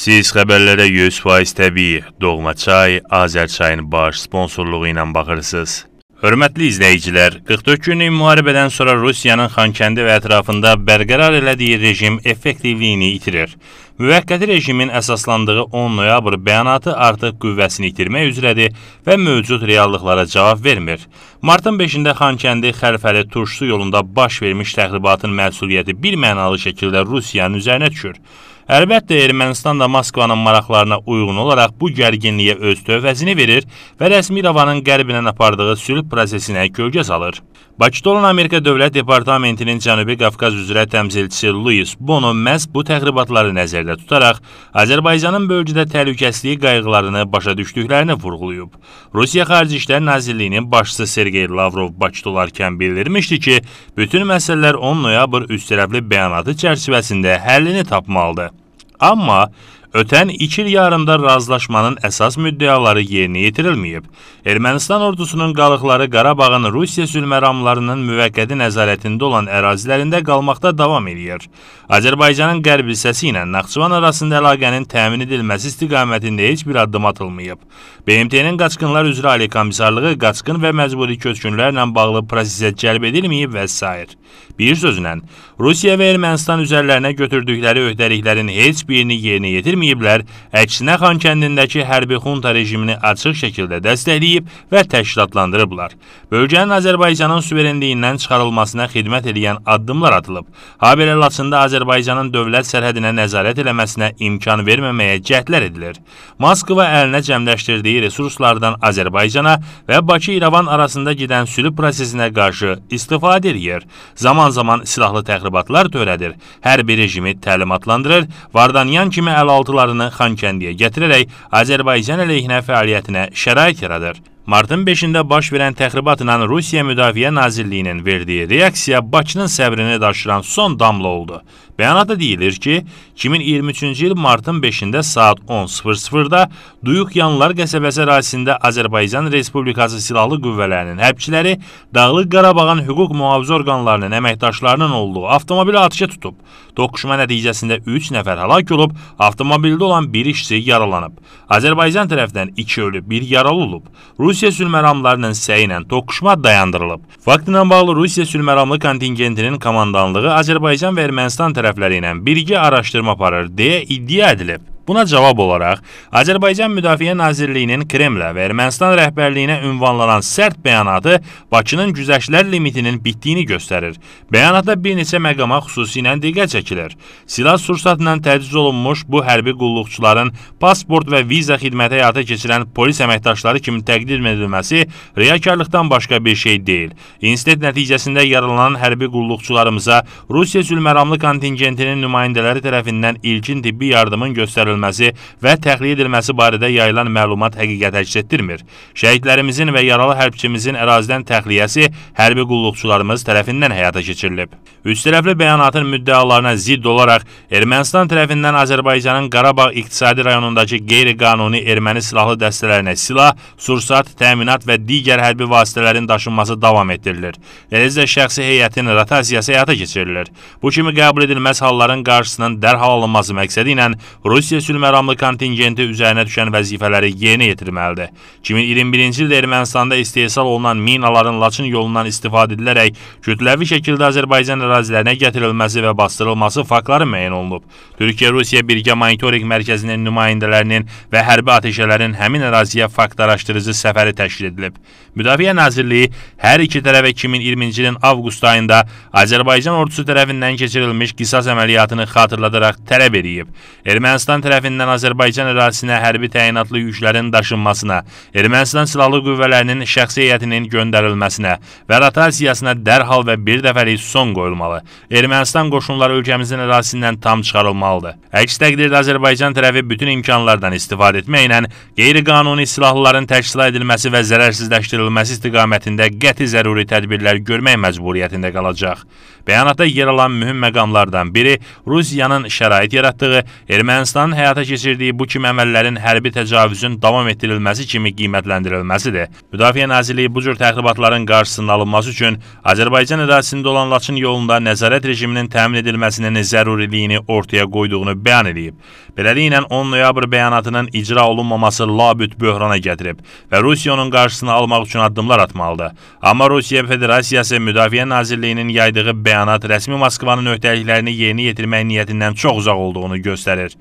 Siz xəbərlərə 100% təbii, doğma çay, Azər çayının baş sponsorluğu ilə baxırsınız. Hörmətli izləyicilər, 44 günlük müharibədən sonra Rusiyanın Xankəndi və ətrafında bərqərar elədiyi rejim effektivliyini itirir. Müvəqqəti rejimin əsaslandığı 10 noyabr bəyanatı artıq qüvvəsini itirmək üzrədir və mövcud reallıqlara cavab vermir. Martın 5-də Xankəndi Xəlfəli Turşsu yolunda baş vermiş təxribatın məsuliyyəti bir mənalı şəkildə Rusiyanın üzərinə düşür. Əlbəttə, Ermənistan da Moskvanın maraqlarına uyğun olaraq bu gərginliyə öz tövhəsini verir və rəsmi İrəvanın qərbindən apardığı sülh prosesinə kölgə salır. Bakıda olan Amerika Dövlət Departamentinin Cənubi Qafqaz üzrə təmsilçisi Luis Bono məhz bu təxribatları nəzərdə tutaraq Azərbaycanın bölgədə təhlükəsizlik qayğılarını başa düşdüklərini vurğulayıb. Rusiya Xarici İşlər Nazirliyinin başçısı Sergey Lavrov Bakıda olarkən bildirmişdi ki, bütün məsələlər 10 noyabr üstərəfli bəyanatı çərçivəsində həllini tapmalıdır. Amma Ötən iki il yarımda razılaşmanın əsas müddəaları yerinə yetirilməyib. Ermənistan ordusunun qalıqları Qarabağın Rusiya sülhməramlarının müvəqqəti nəzarətində olan ərazilərində qalmaqda davam edir. Azərbaycanın qərb hissəsi ilə Naxçıvan arasında əlaqənin təmin edilməsi istiqamətində heç bir addım atılmayıb. BMT-nin qaçqınlar üzrə ali komissarlığı qaçqın və məcburi köçkünlərlə bağlı prosesə cəlb edilməyib və s. Bir sözlə, Rusiya və Ermənistan üzərlərinə götürdükləri öhdəliklərin heç birini yerinə yetirməyib verməyiblər, əksinə Xankəndindəki hərbi xunta rejimini açıq şəkildə dəstəkləyib və təşkilatlandırıblar. Bölgənin Azərbaycanın suverenliyindən çıxarılmasına xidmət edən addımlar atılıb. Habelə Laçında Azərbaycanın dövlət sərhədinə nəzarət eləməsinə imkan verməməyə cəhdlər edilir. Moskva əlinə cəmləşdirdiyi resurslardan Azərbaycana və Bakı-İrəvan arasında gedən sülh prosesinə qarşı istifadə edir. Zaman-zaman silahlı təxribatlar törədir. Hər bir rejimi təlimatlandırır, Vardanyan kimi əlaltı ordularını Xankəndiyə gətirərək Azərbaycan əleyhinə fəaliyyətinə şərait yaradır. Martın 5-də baş verən təxribatla Rusiya Müdafiə Nazirliyinin verdiyi reaksiya Bakının səbrini daşıran son damla oldu. Bəyanatda deyilir ki, 2023-cü il martın 5-də saat 10:00-da Duyuq Yanlar qəsəbəsi ərazisində Azərbaycan Respublikası Silahlı Qüvvələrinin hərbçiləri Dağlıq Qarabağın hüquq mühafizə orqanlarının əməkdaşlarının olduğu avtomobili atışa tutub. Toqquşma nəticəsində 3 nəfər həlak olub, avtomobildə olan bir işçi yaralanıb. Azərbaycan tərəfindən 2 ölü, 1 yaralı olub. Rusiya sülhməramlarının səyi ilə toqquşma dayandırılıb. Faktla bağlı Rusiya sülhməramlı kontingentinin komandanlığı Azərbaycan və Ermənistan tərəfləri ilə birgə araşdırma aparır deyə iddia edilib. Buna cavab olaraq Azərbaycan Müdafiə Nazirliyinin Kremlə və Ermənistan rəhbərliyinə ünvanlanan sərt bəyanatı Bakının güzəştlər limitinin bitdiyini göstərir. Bəyanatda bir neçə məqama xüsusilə diqqət çəkilir. Silah sursatla təchiz olunmuş bu hərbi qulluqçuların pasport və viza xidməti həyata keçirən polis əməkdaşları kimi təqdim edilməsi riyakarlıqdan başqa bir şey deyil. İnsident nəticəsində yaralanan hərbi qulluqçularımıza Rusiya zülməramlı kontingentinin nümayəndələri tərəfindən ilkin tibbi yardımın göstərilməsi öldürülməsi və təxliyə edilməsi barədə yayılan məlumat həqiqət əks etdirmir. Şəhidlərimizin və yaralı hərbçimizin ərazidən təxliyəsi hərbi qulluqçularımız tərəfindən həyata keçirilib. Üç tərəfli bəyanatın müddəalarına zidd olaraq Ermənistan tərəfindən Azərbaycanın Qarabağ iqtisadi rayonundakı qeyri-qanuni erməni silahlı dəstələrinə silah, sursat, təminat və digər hərbi vasitələrin daşınması davam etdirilir. Eləcə şəxsi heyətin rotasiyası həyata keçirilir. Bu kimi qəbul edilməz halların qarşısının dərhal alınması məqsədi ilə Rusiya sülhməramlı kontingenti üzərinə düşən vəzifələri yerinə yetirməlidir. 2021-ci ildə Ermənistanda istehsal olunan minaların Laçın yolundan istifadə edilərək kütləvi şəkildə Azərbaycan ərazilərinə gətirilməsi və bastırılması faktları müəyyən olunub. Türkiyə-Rusiya birgə monitorinq mərkəzinin nümayəndələrinin və hərbi atəşələrin həmin əraziyə fakt araşdırıcı səfəri təşkil edilib. Müdafiə Nazirliyi hər iki tərəfə 2020-ci ilin avqust ayında Azərbaycan ordusu tərəfindən keçirilmiş qisas əməliyyatını xatırladaraq tələb edib. Ermənistan tərəfindən Azərbaycan ərazisinə hərbi təyinatlı yüklərin daşınmasına, Ermənistan silahlı qüvvələrinin şəxsi heyətinin göndərilməsinə və rotasiyasına dərhal və bir dəfəlik son qoyulmalı. Ermənistan qoşunları ölkəmizin ərazisindən tam çıxarılmalıdır. Əks təqdirdə Azərbaycan tərəfi bütün imkanlardan istifadə etməklə qeyri-qanuni silahlıların təşkil edilməsi və zərərsizləşdirilməsi istiqamətində qəti zəruri tədbirlər görmək məcburiyyətində qalacaq. Bəyanatda yer alan mühüm məqamlardan biri Rusiyanın şərait yaratdığı Ermənistanın həyata keçirdiyi bu kimi əməllərin hərbi təcavüzün davam etdirilməsi kimi qiymətləndirilməsidir. Müdafiə Nazirliyi bu cür təxribatların qarşısının alınması üçün Azərbaycan ərazisində olan Laçın yolunda nəzarət rejiminin təmin edilməsinin zəruriliyini ortaya qoyduğunu bəyan edib. Beləliklə 10 noyabr bəyanatının icra olunmaması labüd böhrana gətirib və Rusiya onun qarşısını almaq üçün addımlar atmalıdır. Amma Rusiya Federasiyası Müdafiə Nazirliyinin yaydığı bəyanat rəsmi Moskvanın öhdəliklərini yerinə yetirmək niyyətindən çox uzaq olduğunu göstərir.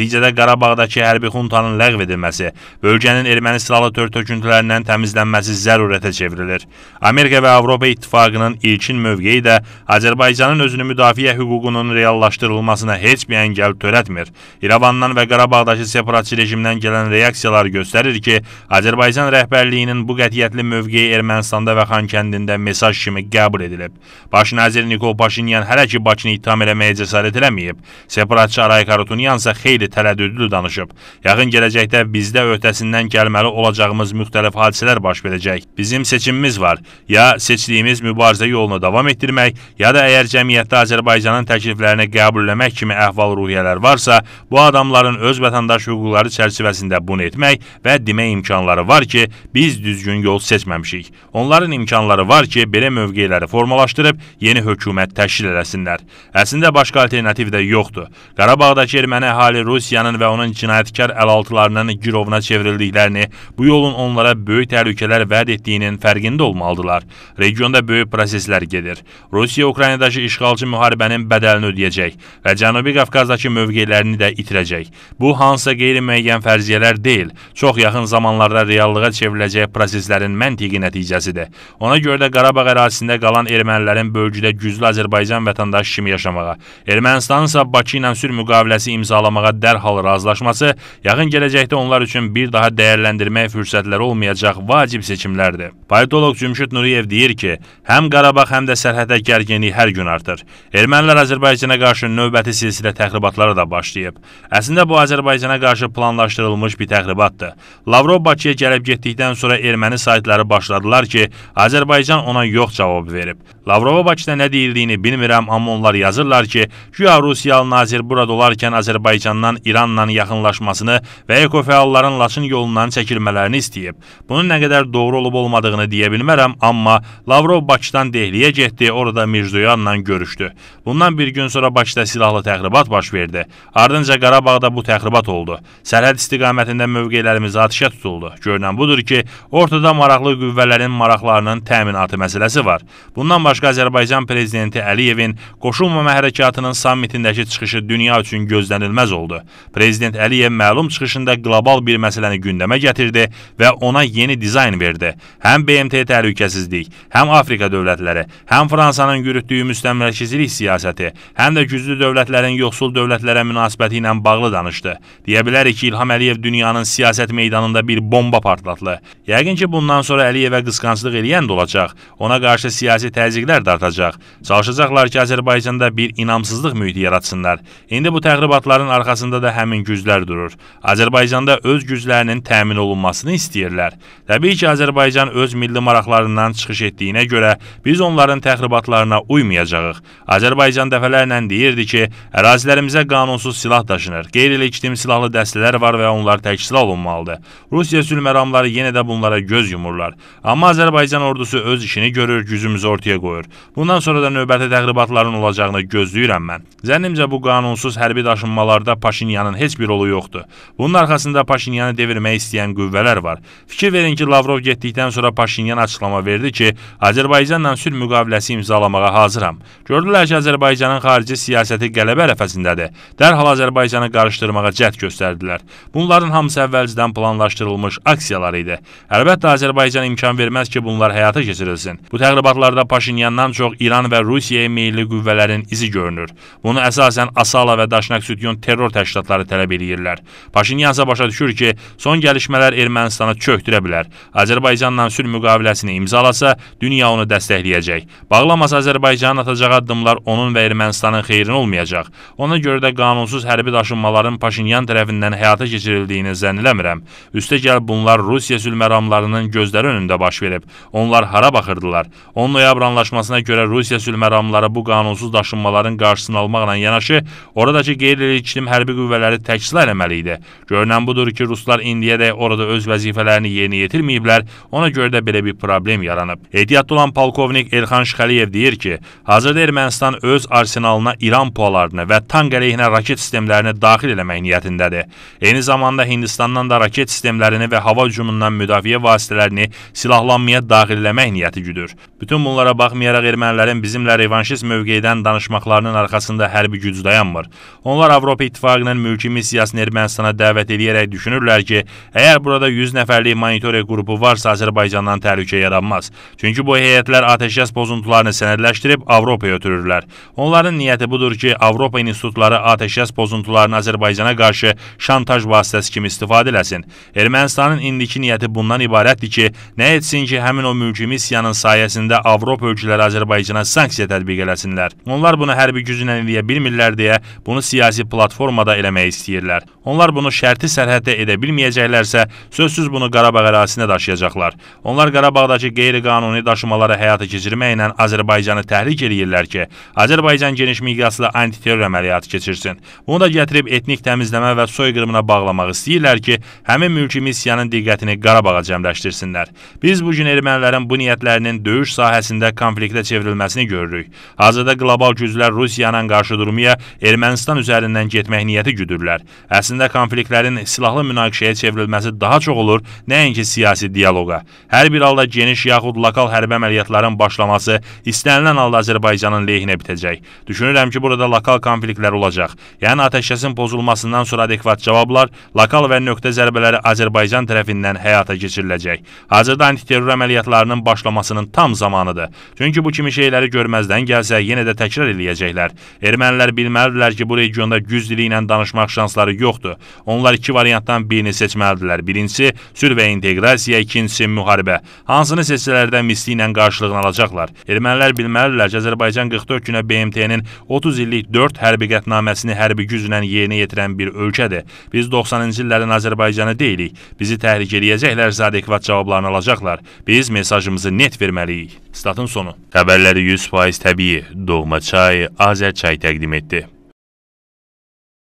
Nəticədə Qarabağdakı hərbi xuntanın ləğv edilməsi, bölgənin erməni silahlı tör töküntülərindən təmizlənməsi zərurətə çevrilir. Amerika və Avropa İttifaqının ilkin mövqeyi də Azərbaycanın özünü müdafiə hüququnun reallaşdırılmasına heç bir əngəl törətmir. İrəvandan və Qarabağdakı separatçı rejimdən gələn reaksiyalar göstərir ki, Azərbaycan rəhbərliyinin bu qətiyyətli mövqeyi Ermənistanda və Xankəndində mesaj kimi qəbul edilib. Baş nazir Nikol Paşinyan hələ ki Bakını ittiham eləməyə cəsarət eləməyib. Separatçı Aray Karutunyan isə xeyli tərəddüdlü danışıb. Yaxın gələcəkdə bizdə öhdəsindən gəlməli olacağımız müxtəlif hadisələr baş verəcək. Bizim seçimimiz var. Ya seçdiyimiz mübarizə yolunu davam etdirmək, ya da əgər cəmiyyətdə Azərbaycanın təkliflərini qəbul etmək kimi əhval-ruhiyyələr varsa, bu adamların öz vətəndaş hüquqları çərçivəsində bunu etmək və demək imkanları var ki, biz düzgün yol seçməmişik. Onların imkanları var ki, belə mövqeləri formalaşdırıb yeni hökumət təşkil eləsinlər. Əslində başqa alternativ də yoxdur. Qarabağdakı erməni əhali Rusiyanın və onun cinayətkar əlaltılarının girovuna çevrildiklərini, bu yolun onlara böyük təhlükələr vəd etdiyinin fərqində olmalıdırlar. Regionda böyük proseslər gedir. Rusiya Ukraynadakı işğalçı müharibənin bədəlini ödəyəcək və Cənubi Qafqazdakı mövqelərini də itirəcək. Bu hansısa qeyri-müəyyən fərziyyələr deyil, çox yaxın zamanlarda reallığa çevriləcək proseslərin məntiqi nəticəsidir. Ona görə də Qarabağ ərazisində qalan ermənilərin bölgüdə güclü Azərbaycan vətəndaşı kimi yaşamağa, Ermənistanın isə Bakı ilə sülh müqaviləsi imzalamağa dərhal razılaşması yaxın gələcəkdə onlar üçün bir daha dəyərləndirmək fürsətləri olmayacaq vacib seçimlərdir. Politoloq Cümşüd Nuriyev deyir ki, həm Qarabağ, həm də sərhəddə gərginlik hər gün artır. Ermənilər Azərbaycana qarşı növbəti silsilə təxribatlara da başlayıb. Əslində bu Azərbaycana qarşı planlaşdırılmış bir təxribatdır. Lavrov Bakıya gəlib getdikdən sonra erməni saytları başladılar ki, Azərbaycan ona yox cavabı verib. Lavrova Bakıda nə deyildiyini bilmirəm, amma onlar yazırlar ki, güya Rusiyalı nazir burada olarkən Azərbaycandan İranla yaxınlaşmasını və ekofəalların Laçın yolundan çəkilmələrini istəyib. Bunun nə qədər doğru olub olmadığını deyə bilmərəm, amma Lavrov Bakıdan Dehliyə getdi, orada Mirzoyanla görüşdü. Bundan bir gün sonra Bakıda silahlı təxribat baş verdi. Ardınca Qarabağda bu təxribat oldu. Sərhəd istiqamətində mövqelərimiz atışa tutuldu. Görünən budur ki, ortada maraqlı qüvvələrin maraqlarının təminatı məsələsi var. Bundan başqa Azərbaycan prezidenti Əliyevin qoşulmama hərəkatının sammitindəki çıxışı dünya üçün gözlənilməz oldu. Prezident Əliyev məlum çıxışında qlobal bir məsələni gündəmə gətirdi və ona yeni dizayn verdi. Həm BMT təhlükəsizlik, həm Afrika dövlətləri, həm Fransanın yürütdüyü müstəmləkəçilik siyasəti, həm də güclü dövlətlərin yoxsul dövlətlərə münasibəti ilə bağlı danışdı. Deyə bilərik ki, İlham Əliyev dünyanın siyasət meydanında bir bomba partlatdı. Yəqin ki, bundan sonra Əliyevə qısqanclıq eləyən də olacaq. Ona qarşı siyasi təzyiqlər də artacaq. Çalışacaqlar ki, Azərbaycanda bir inamsızlıq mühiti yaratsınlar. İndi bu təxribatların arxasında da həmin güclər durur. Azərbaycanda öz güclərinin təmin olunmasını istəyirlər. Təbii ki, Azərbaycan öz milli maraqlarından çıxış etdiyinə görə biz onların təxribatlarına uymayacağıq. Azərbaycan dəfələrlə deyirdi ki, ərazilərimizə qanunsuz silah daşınır. Qeyri-legitim silahlı dəstələr var və onlar təksirə olunmalıdır. Rusiya sülh məramları yenə də bunlara göz yumurlar. Amma Azərbaycan ordusu öz işini görür, gücümüzü ortaya qoyur. Bundan sonra da növbəti təxribatların olacağını gözləyirəm mən. Zənnimcə bu qanunsuz hərbi daşınmalarda Paşinyanın heç bir rolu yoxdur. Bunun arxasında Paşinyanı devirmək istəyən qüvvələr var. Fikir verin ki, Lavrov getdikdən sonra Paşinyan açıqlama verdi ki, Azərbaycanla sülh müqaviləsi imzalamağa hazıram. Gördülər ki, Azərbaycanın xarici siyasəti qələbə ərəfəsindədir. Dərhal Azərbaycanı qarışdırmağa cəhd göstərdilər. Bunların hamısı əvvəlcədən planlaşdırılmış aksiyalar idi. Əlbəttə Azərbaycan imkan verməz ki, bunlar həyata keçirilsin. Bu təxribatlarda Paşinyandan çox İran və Rusiyaya meyilli qüvvələrin izi görünür. Bunu əsasən Asala və Daşnak Sütyon terror təşkilatları tələb eləyirlər. Paşinyan isə başa düşür ki, son gəlişmələr Ermənistanı çökdürə bilər. Azərbaycanla sülh müqaviləsini imzalasa, dünya onu dəstəkləyəcək. Bağlamasa Azərbaycanın atacağı addımlar onun və Ermənistanın xeyrinə olmayacaq. Ona görə də qanunsuz hərbi daşınmaların Paşinyan tərəfindən həyata keçirildiyini zənn eləmirəm. Üstəgəl bunlar Rusiya sülh məramlarının gözləri önündə baş verib. Onlar hara baxırdılar? 10 noyabr anlaşmasına görə Rusiya sülh məramları bu qanunsuz daşınmaların qarşısını almaqla yanaşı, oradakı qeyri-legitim hərbi qüvvələri təksil eləməli idi. Görünən budur ki, Ruslar indiyədək orada öz vəzifələrini yerinə yetirməyiblər, ona görə də belə bir problem yaranıb. Ehtiyatlı olan polkovnik Elxan Şıxəliyev deyir ki, hazırda Ermənistan öz arsenalına İran pualarını və tank əleyhinə raket sistemlərini daxil eləmək niyyətindədir. Eyni zamanda Hindistandan da raket sistemlərini və hava hücumundan müdafiə vasitələrini silahlanmaya daxil eləmək niyyəti güdür. Bütün bunlara baxmayaraq ermənilərin bizimlə revanşist mövqedən danışmaqlarının arxasında hərbi güc dayanmır. Onlar Avropa İttifaqının mülki missiyasını Ermənistana dəvət edərək düşünürlər ki, əgər burada 100 nəfərlik monitoring qrupu varsa Azərbaycandan təhlükə yaranmaz. Çünki bu heyətlər atəşkəs pozuntularını sənədləşdirib Avropaya ötürürlər. Onların niyyəti budur ki, Avropa institutları atəşkəs pozuntularını Azərbaycana qarşı şantaj vasitəsi kimi istifadə eləsin. Ermənistanın indiki niyyəti bundan ibarətdir ki, nə etsin ki, həmin o mülki missiyanın sayəsində Avropa ölkələri Azərbaycana sanksiya tətbiq eləsinlər. Onlar bunu hərbi güclə eləyə bilmirlər deyə bunu siyasi platformada eləmək istəyirlər. Onlar bunu şərti sərhəddə edə bilməyəcəklərsə, sözsüz bunu Qarabağ ərazisinə daşıyacaqlar. Onlar Qarabağdakı qeyri-qanuni daşımaları həyata keçirməklə Azərbaycanı təhrik eləyirlər ki, Azərbaycan geniş miqyaslı antiterror əməliyyatı keçirsin. Bunu da gətirib etnik təmizləmə və soyqırımına bağlamaq istəyirlər ki, həmin mülki missiyanın diqqətini Qarabağa cəmləşdirsinlər. Biz bu gün ermənilərin bu niyyətlərinin döyüş sahəsində konfliktə çevrilməsini görürük. Hazırda qlobal güclər Rusiyanın qarşı durmaya Ermənistan üzərindən getmək niyyəti güdürlər. Əslində konfliktlərin silahlı münaqişəyə çevrilməsi daha çox olur, nəinki siyasi dialoqa. Hər bir halda geniş yaxud lokal hərbi əməliyyatların başlaması istənilən halda Azərbaycanın lehinə bitəcək. Düşünürəm ki, burada lokal konfliktlər olacaq. Yəni atəşkəsin pozulmasından sonra adekvat cavablar, lokal və nöqtə zərbələri Azərbaycan tərəfindən həyata keçiriləcək. Hazırda antiterror əməliyyatlarının başlamasının tam zamanıdır. Çünki bu kimi şeyləri görməzdən gəlsə, yenə də təkrar eləyəcəklər. Ermənilər bilməlidirlər ki, bu regionda güc dili ilə danışmaq şansları yoxdur. Onlar iki variantdan birini seçməlidirlər. Birincisi sülh və inteqrasiya, ikincisi müharibə. Hansını seçsələr də misli ilə qarşılığını alacaqlar. Ermənilər bilməlidirlər ki, Azərbaycan 44 günə BMT-nin 30 illik 4 hərbi qətnaməsini hərbi güclə yerinə yetirən bir ölkədir. Biz 90-cı illərin Azərbaycanı deyilik. Bizi təhrik eləyəcəklərsə adekvat cavablarını alacaqlar. Biz mesajımızı net verməliyik. Statın sonu. Xəbərləri 100% təbii, doğma çay, Azər çay təqdim etdi.